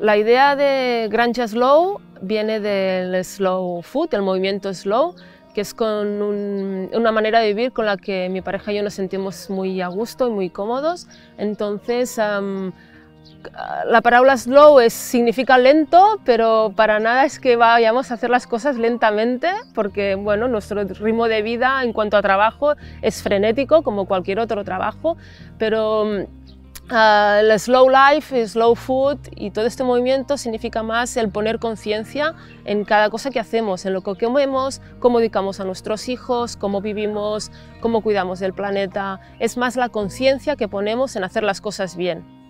La idea de Granja Slow viene del slow food, el movimiento slow, que es con una manera de vivir con la que mi pareja y yo nos sentimos muy a gusto y muy cómodos. Entonces, la palabra slow significa lento, pero para nada es que vayamos a hacer las cosas lentamente, porque bueno, nuestro ritmo de vida en cuanto a trabajo es frenético, como cualquier otro trabajo, pero uh, el slow life, slow food y todo este movimiento significa más el poner conciencia en cada cosa que hacemos, en lo que comemos, cómo dedicamos a nuestros hijos, cómo vivimos, cómo cuidamos del planeta. Es más la conciencia que ponemos en hacer las cosas bien.